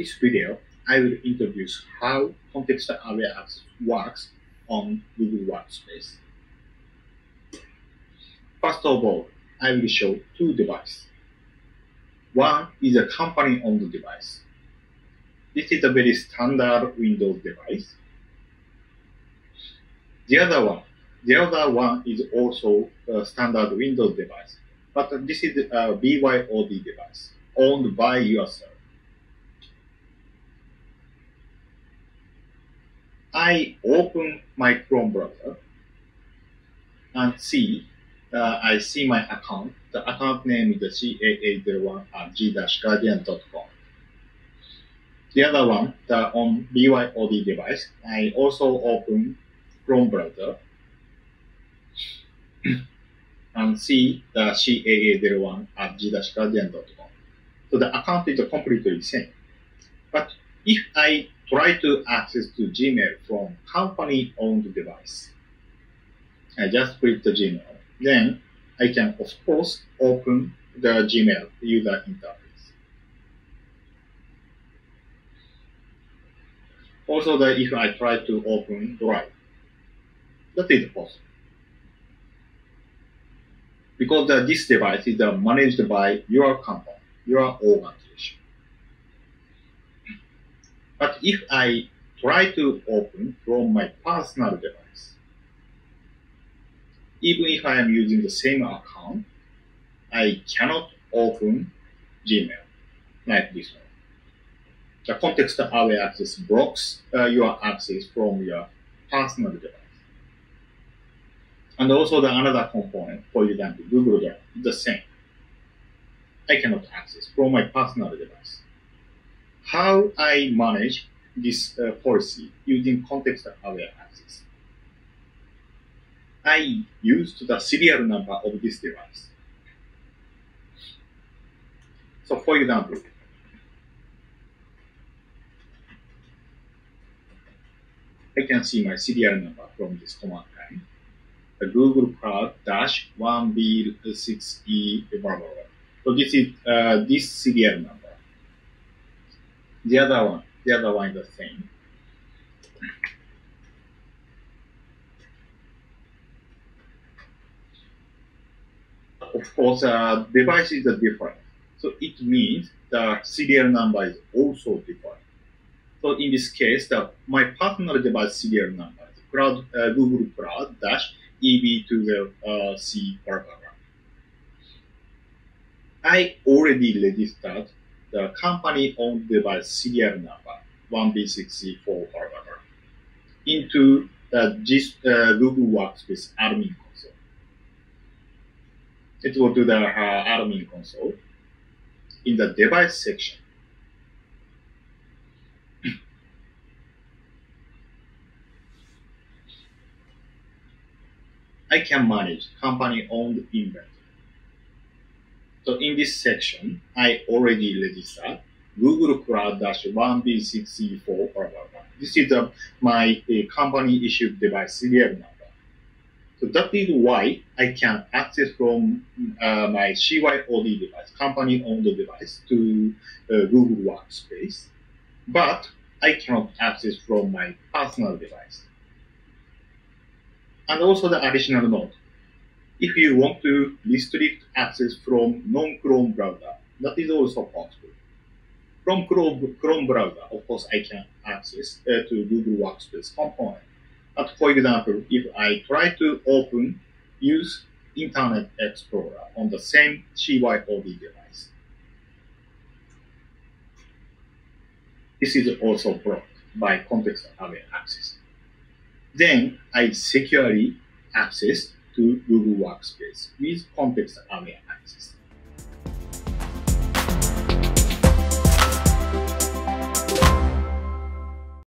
this video, I will introduce how context-aware access works on Google Workspace. First of all, I will show two devices. One is a company-owned device. This is a very standard Windows device. The other one, the other one is also a standard Windows device, but this is a BYOD device owned by yourself. I open my Chrome browser and see, uh, I see my account. The account name is CAA01 at g-guardian.com. The other one, the on BYOD device, I also open Chrome browser and see the CAA01 at g-guardian.com. So the account is completely same. But if I try to access to Gmail from company-owned device, I just click the Gmail. Then I can, of course, open the Gmail user interface. Also, that if I try to open Drive, that is possible. Because this device is uh, managed by your company, your organization. But if I try to open from my personal device, even if I am using the same account, I cannot open Gmail like this one. The context-aware access blocks uh, your access from your personal device. And also the another component, for example, Google Drive, the same. I cannot access from my personal device. How I manage this uh, policy using context-aware access? I used the serial number of this device. So for example, I can see my serial number from this command line. The Google Cloud dash 1B6E blah, blah, blah. So this is uh, this serial number. The other one, the other one is the same. Of course, uh, devices are different. So it means the serial number is also different. So in this case, the, my personal device serial number is cloud, uh, Google Cloud dash EB20C paragraph. I already registered the company-owned device serial number 1B6C4 paragraph into the G, uh, Google Workspace admin console. It will do the uh, admin console in the device section. I can manage company-owned inventory. So in this section, I already registered Google Cloud dash 1B6E4 This is uh, my uh, company issued device serial number. So that is why I can access from uh, my CYOD device, company owned device to uh, Google Workspace, but I cannot access from my personal device. And also the additional note, if you want to restrict access from non-Chrome browser, that is also possible. From Chrome, Chrome browser, of course, I can access uh, to Google Workspace component. But for example, if I try to open, use Internet Explorer on the same CYOD device, this is also blocked by context-aware access. Then I securely access to Google Workspace with context-aware access.